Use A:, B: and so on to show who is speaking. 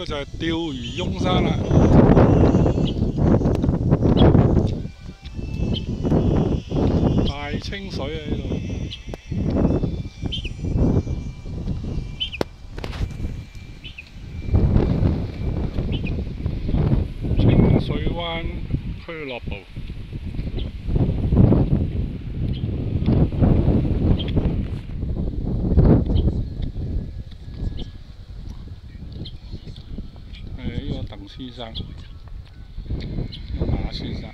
A: 個就係釣魚翁山啦。大清水啊！呢度。清水灣俱樂部。等先生，馬先生。